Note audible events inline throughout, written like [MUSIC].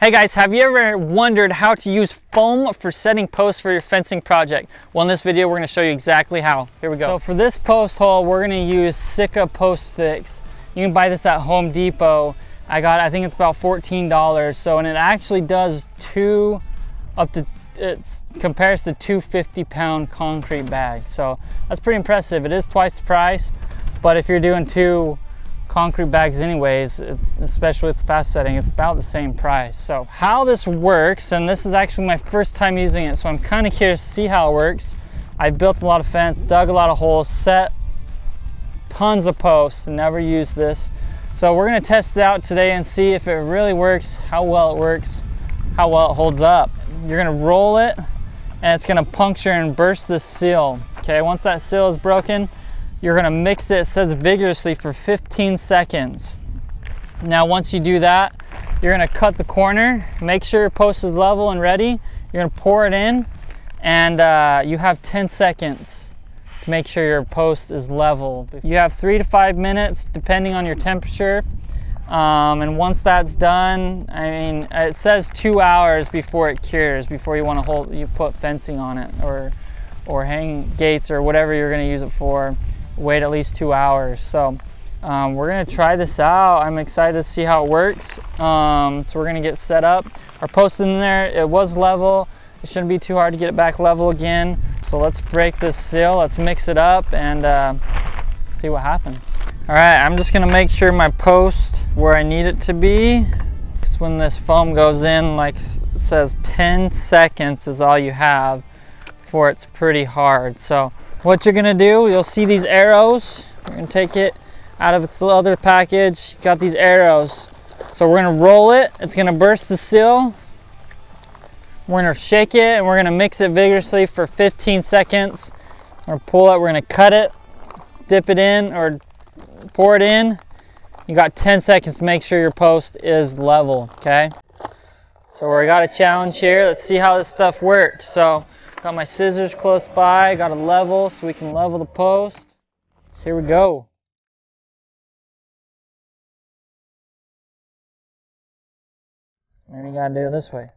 Hey guys, have you ever wondered how to use foam for setting posts for your fencing project? Well, in this video, we're gonna show you exactly how. Here we go. So for this post hole, we're gonna use Sika Post Fix. You can buy this at Home Depot. I got, I think it's about $14. So, and it actually does two, up to, it compares to two 50 pound concrete bags. So that's pretty impressive. It is twice the price, but if you're doing two concrete bags anyways, uh, especially with fast setting, it's about the same price. So how this works, and this is actually my first time using it, so I'm kind of curious to see how it works. I built a lot of fence, dug a lot of holes, set tons of posts, never used this. So we're gonna test it out today and see if it really works, how well it works, how well it holds up. You're gonna roll it, and it's gonna puncture and burst the seal. Okay, once that seal is broken, you're gonna mix it, it says vigorously for 15 seconds. Now once you do that, you're gonna cut the corner, make sure your post is level and ready. You're gonna pour it in and uh, you have 10 seconds to make sure your post is level. You have three to five minutes depending on your temperature. Um, and once that's done, I mean, it says two hours before it cures, before you wanna hold, you put fencing on it or, or hang gates or whatever you're gonna use it for wait at least two hours. So um, we're gonna try this out. I'm excited to see how it works. Um, so we're gonna get set up. Our post in there, it was level. It shouldn't be too hard to get it back level again. So let's break this seal, let's mix it up and uh, see what happens. All right, I'm just gonna make sure my post where I need it to be. Because when this foam goes in, like says 10 seconds is all you have before it's pretty hard. So what you're gonna do, you'll see these arrows. We're gonna take it out of its other package. Got these arrows. So we're gonna roll it. It's gonna burst the seal. We're gonna shake it and we're gonna mix it vigorously for 15 seconds. We're gonna pull it, we're gonna cut it, dip it in or pour it in. You got 10 seconds to make sure your post is level, okay? So we got a challenge here. Let's see how this stuff works. So Got my scissors close by, got a level so we can level the post. Here we go. Maybe you gotta do it this way.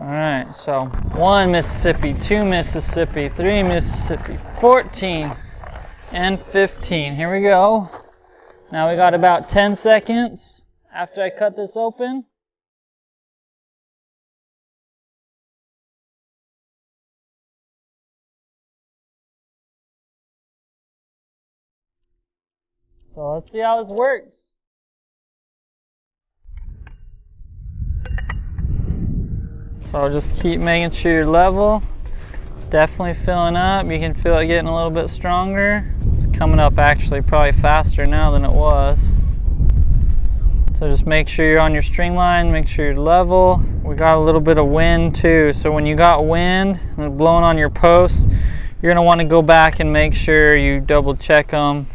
Alright, so one Mississippi, two Mississippi, three Mississippi, 14 and 15. Here we go. Now we got about 10 seconds after I cut this open. So let's see how this works. So just keep making sure you're level. It's definitely filling up. You can feel it getting a little bit stronger. It's coming up actually probably faster now than it was. So just make sure you're on your string line, make sure you're level. We got a little bit of wind too. So when you got wind and blowing on your post, you're gonna wanna go back and make sure you double check them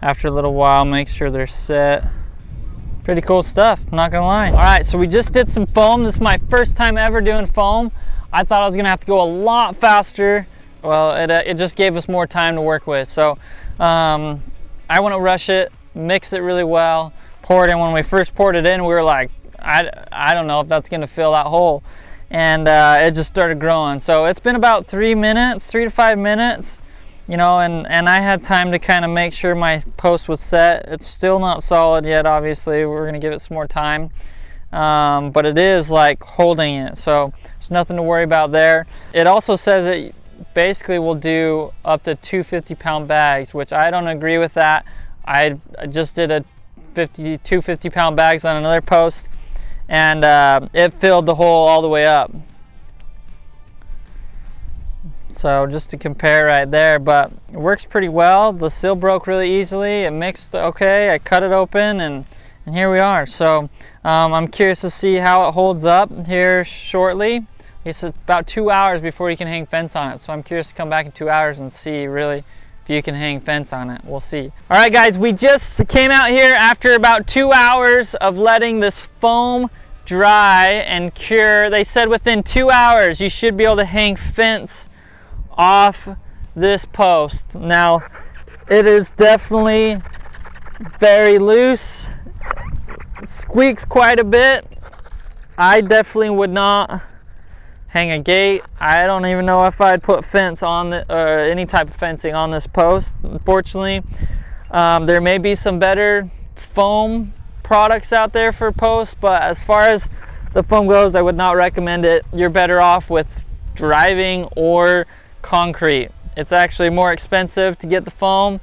after a little while make sure they're set. Pretty cool stuff not gonna lie. All right so we just did some foam. This is my first time ever doing foam. I thought I was gonna have to go a lot faster. Well it, uh, it just gave us more time to work with. So um, I want to rush it mix it really well pour it in. When we first poured it in we were like I, I don't know if that's gonna fill that hole. And uh, it just started growing. So it's been about three minutes three to five minutes you know and and I had time to kind of make sure my post was set. It's still not solid yet obviously. We're gonna give it some more time. Um, but it is like holding it so there's nothing to worry about there. It also says it basically will do up to 250 pound bags which I don't agree with that. I just did a 50 250 pound bags on another post and uh, it filled the hole all the way up so just to compare right there, but it works pretty well. The seal broke really easily. It mixed okay. I cut it open and, and here we are. So um, I'm curious to see how it holds up here shortly. It's about two hours before you can hang fence on it. So I'm curious to come back in two hours and see really if you can hang fence on it. We'll see. All right, guys, we just came out here after about two hours of letting this foam dry and cure. They said within two hours you should be able to hang fence off this post. Now, it is definitely very loose, squeaks quite a bit. I definitely would not hang a gate. I don't even know if I'd put fence on the, or any type of fencing on this post, unfortunately. Um, there may be some better foam products out there for posts, but as far as the foam goes, I would not recommend it. You're better off with driving or concrete. It's actually more expensive to get the foam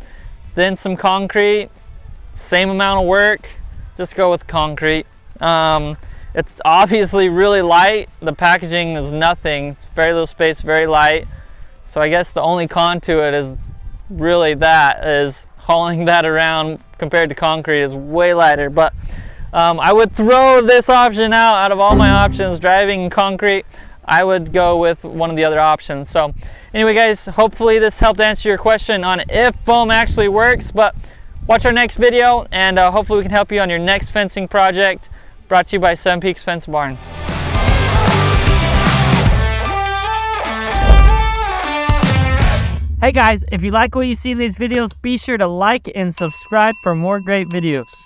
than some concrete. Same amount of work, just go with concrete. Um, it's obviously really light. The packaging is nothing. It's very little space, very light. So I guess the only con to it is really that, is hauling [LAUGHS] that around compared to concrete is way lighter. But um, I would throw this option out out of all my options, driving concrete. I would go with one of the other options. So anyway, guys, hopefully this helped answer your question on if foam actually works, but watch our next video and uh, hopefully we can help you on your next fencing project brought to you by Seven Peaks Fence Barn. Hey guys, if you like what you see in these videos, be sure to like and subscribe for more great videos.